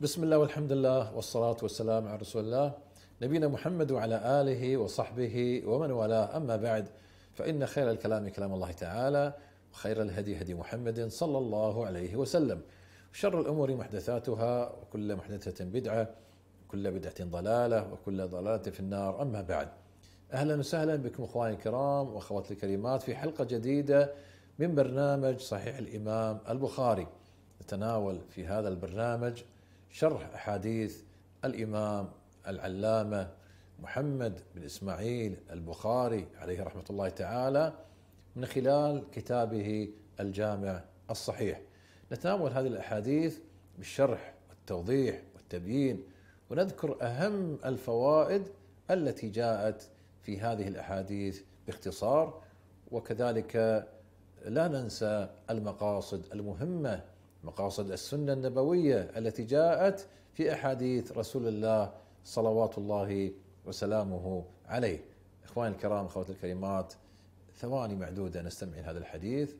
بسم الله والحمد لله والصلاة والسلام على رسول الله نبينا محمد وعلى آله وصحبه ومن والاه أما بعد فإن خير الكلام كلام الله تعالى وخير الهدي هدي محمد صلى الله عليه وسلم شر الأمور محدثاتها وكل محدثة بدعة وكل بدعة ضلالة وكل ضلالة في النار أما بعد أهلا وسهلا بكم أخواني الكرام وأخواتي الكريمات في حلقة جديدة من برنامج صحيح الإمام البخاري نتناول في هذا البرنامج شرح أحاديث الإمام العلامة محمد بن إسماعيل البخاري عليه رحمة الله تعالى من خلال كتابه الجامع الصحيح. نتناول هذه الأحاديث بالشرح والتوضيح والتبيين ونذكر أهم الفوائد التي جاءت في هذه الأحاديث باختصار وكذلك لا ننسى المقاصد المهمة مقاصد السنة النبوية التي جاءت في أحاديث رسول الله صلوات الله وسلامه عليه إخواني الكرام أخواتي الكريمات ثواني معدودة نستمع إلى هذا الحديث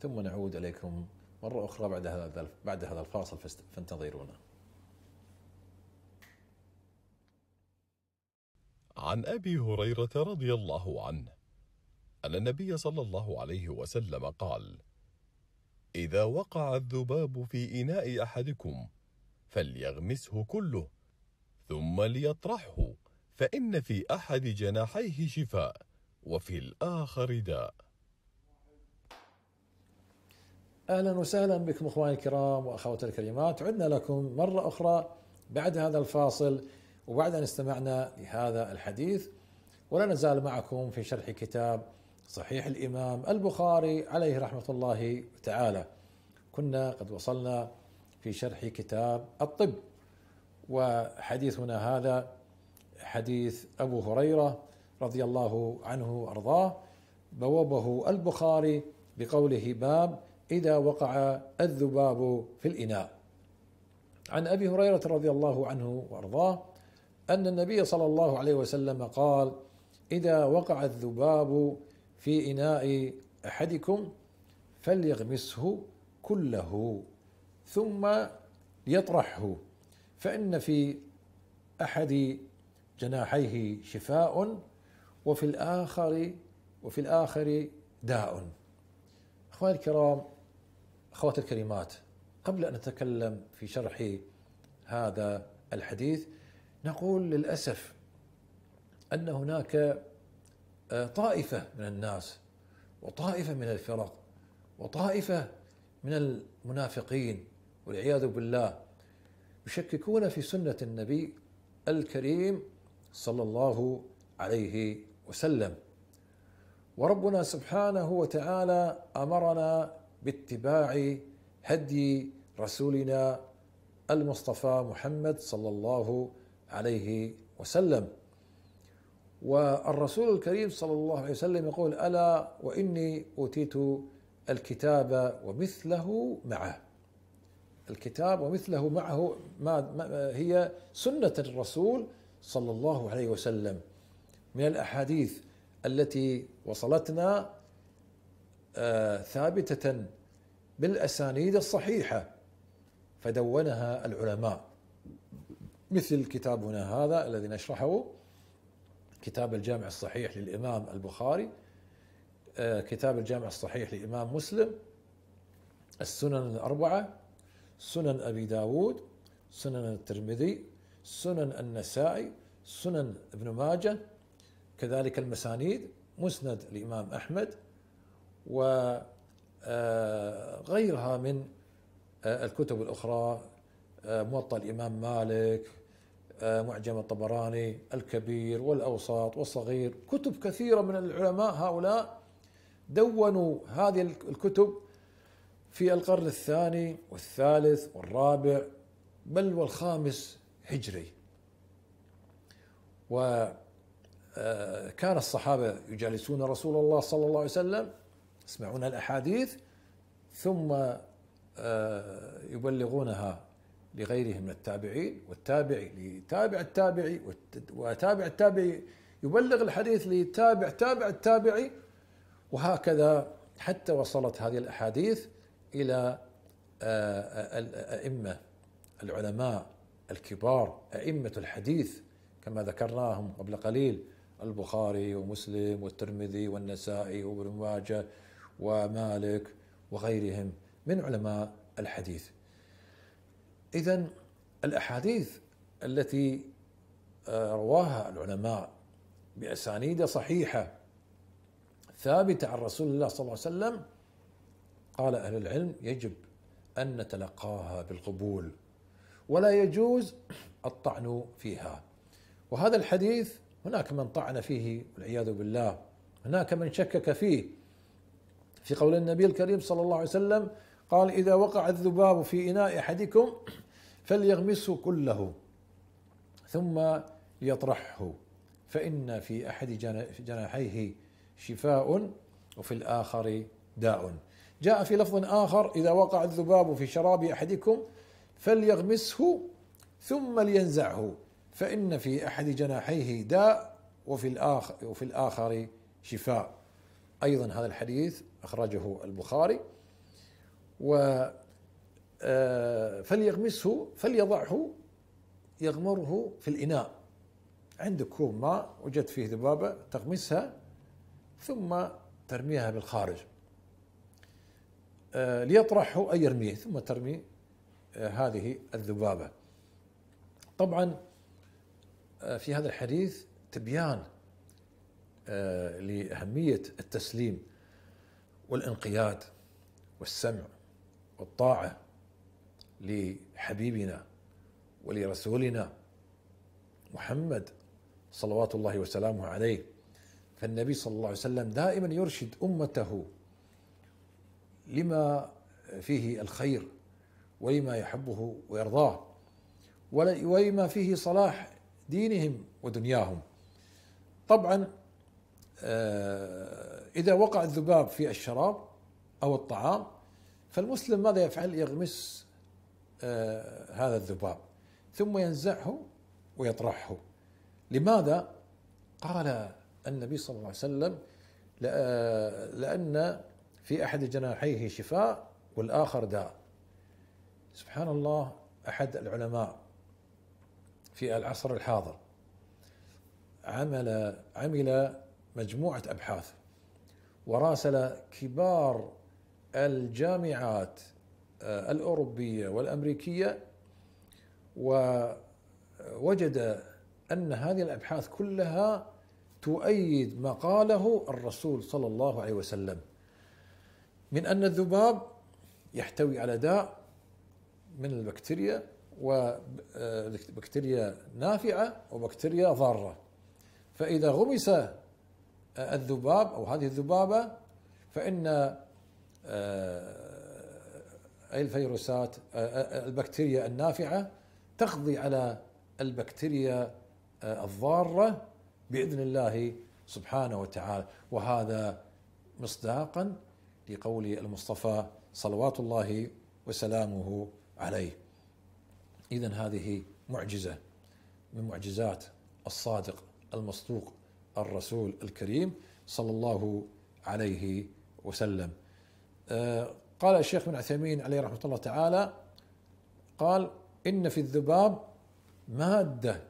ثم نعود إليكم مرة أخرى بعد هذا بعد هذا الفاصل فانتظرونا. عن أبي هريرة رضي الله عنه أن النبي صلى الله عليه وسلم قال إذا وقع الذباب في إناء أحدكم فليغمسه كله ثم ليطرحه فإن في أحد جناحيه شفاء وفي الآخر داء. أهلا وسهلا بكم إخواني الكرام وأخواتي الكريمات. عدنا لكم مرة أخرى بعد هذا الفاصل وبعد أن استمعنا لهذا الحديث ولا نزال معكم في شرح كتاب صحيح الإمام البخاري عليه رحمة الله تعالى. كنا قد وصلنا في شرح كتاب الطب وحديثنا هذا حديث أبو هريرة رضي الله عنه وأرضاه بوابه البخاري بقوله باب إذا وقع الذباب في الإناء. عن أبي هريرة رضي الله عنه وأرضاه أن النبي صلى الله عليه وسلم قال إذا وقع الذباب في إناء أحدكم فليغمسه كله ثم يطرحه فإن في أحد جناحيه شفاء وفي الآخر وفي الآخر داء. اخواني الكرام اخواتي الكريمات قبل أن نتكلم في شرح هذا الحديث نقول للأسف أن هناك طائفة من الناس وطائفة من الفرق وطائفة من المنافقين والعياذ بالله يشككون في سنة النبي الكريم صلى الله عليه وسلم. وربنا سبحانه وتعالى أمرنا باتباع هدي رسولنا المصطفى محمد صلى الله عليه وسلم. والرسول الكريم صلى الله عليه وسلم يقول ألا وإني أوتيت الكتاب ومثله معه. الكتاب ومثله معه ما هي سنة الرسول صلى الله عليه وسلم. من الأحاديث التي وصلتنا ثابتة بالأسانيد الصحيحة فدونها العلماء. مثل كتابنا هذا الذي نشرحه كتاب الجامع الصحيح للإمام البخاري كتاب الجامع الصحيح للإمام مسلم السنن الأربعة سنن أبي داود سنن الترمذي سنن النسائي سنن ابن ماجه كذلك المسانيد مسند الإمام أحمد وغيرها من الكتب الأخرى موطأ الإمام مالك معجم الطبراني الكبير والأوساط والصغير. كتب كثيرة من العلماء هؤلاء دونوا هذه الكتب في القرن الثاني والثالث والرابع بل والخامس هجري. وكان الصحابة يجالسون رسول الله صلى الله عليه وسلم يسمعون الأحاديث ثم يبلغونها. لغيرهم من التابعين والتابعي لتابع التابعي وتابع التابعي يبلغ الحديث لتابع تابع التابعي وهكذا حتى وصلت هذه الأحاديث إلى الائمه العلماء الكبار أئمة الحديث كما ذكرناهم قبل قليل البخاري ومسلم والترمذي والنسائي وابن ماجه ومالك وغيرهم من علماء الحديث. إذا الأحاديث التي آه، رواها العلماء بأسانيد صحيحة ثابتة عن رسول الله صلى الله عليه وسلم قال أهل العلم يجب أن نتلقاها بالقبول ولا يجوز الطعن فيها. وهذا الحديث هناك من طعن فيه والعياذ بالله هناك من شكك فيه. في قول النبي الكريم صلى الله عليه وسلم قال إذا وقع الذباب في إناء أحدكم فليغمسه كله ثم يطرحه فإن في أحد جناحيه شفاء وفي الآخر داء. جاء في لفظ آخر إذا وقع الذباب في شراب أحدكم فليغمسه ثم لينزعه فإن في أحد جناحيه داء وفي الآخر وفي الآخر شفاء. أيضا هذا الحديث أخرجه البخاري. و آه، فليغمسه فليضعه يغمره في الإناء. عندك كوب ماء وجدت فيه ذبابة تغمسها ثم ترميها بالخارج. آه، ليطرحه أي يرميه ثم ترمي آه، هذه الذبابة. طبعا في هذا الحديث تبيان لأهمية التسليم والانقياد والسمع. والطاعة لحبيبنا ولرسولنا محمد صلوات الله وسلامه عليه. فالنبي صلى الله عليه وسلم دائما يرشد أمته لما فيه الخير ولما يحبه ويرضاه ولما فيه صلاح دينهم ودنياهم. طبعا آه، إذا وقع الذباب في الشراب أو الطعام فالمسلم ماذا يفعل؟ يغمس آه، هذا الذباب ثم ينزعه ويطرحه. لماذا؟ قال النبي صلى الله عليه وسلم لأن في أحد جناحيه شفاء والآخر داء. سبحان الله أحد العلماء في العصر الحاضر عمل عمل مجموعة أبحاث وراسل كبار الجامعات آه، الأوروبية والأمريكية ووجد أن هذه الأبحاث كلها تؤيد ما قاله الرسول صلى الله عليه وسلم. من أن الذباب يحتوي على داء من البكتيريا وبكتيريا نافعة وبكتيريا ضارة. فإذا غمس الذباب أو هذه الذبابة فإن آه، الفيروسات آه، آه، البكتيريا النافعة تقضي على البكتيريا الضارة بإذن الله سبحانه وتعالى. وهذا مصداقا لقول المصطفى صلوات الله وسلامه عليه. إذا هذه معجزة من معجزات الصادق المصدوق الرسول الكريم صلى الله عليه وسلم. آه، قال الشيخ بن عثيمين عليه رحمة الله تعالى قال إن في الذباب مادة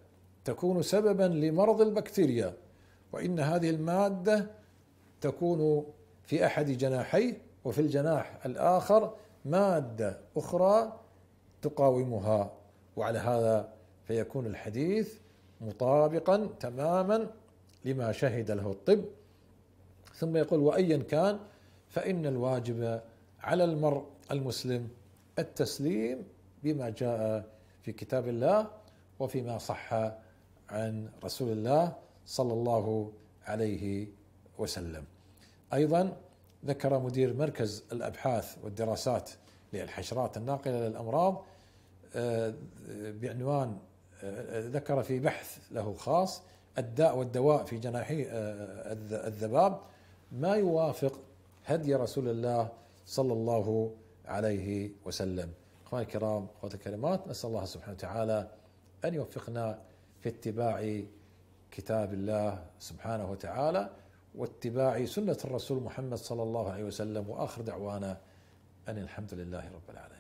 تكون سببا لمرض البكتيريا وإن هذه المادة تكون في أحد جناحيه وفي الجناح الآخر مادة أخرى تقاومها. وعلى هذا فيكون الحديث مطابقا تماما لما شهد له الطب. ثم يقول وايا كان فإن الواجب على المرء المسلم التسليم بما جاء في كتاب الله وفيما صح عن رسول الله صلى الله عليه وسلم. أيضا ذكر مدير مركز الأبحاث والدراسات للحشرات الناقلة للأمراض آه، بعنوان آه، ذكر في بحث له خاص الداء والدواء في جناحي آه، الذباب ما يوافق هدي رسول الله صلى الله عليه وسلم. إخواني الكرام أخوات الكريمات نسأل الله سبحانه وتعالى أن يوفقنا في اتباع كتاب الله سبحانه وتعالى واتباع سنة الرسول محمد صلى الله عليه وسلم وآخر دعوانا أن الحمد لله رب العالمين.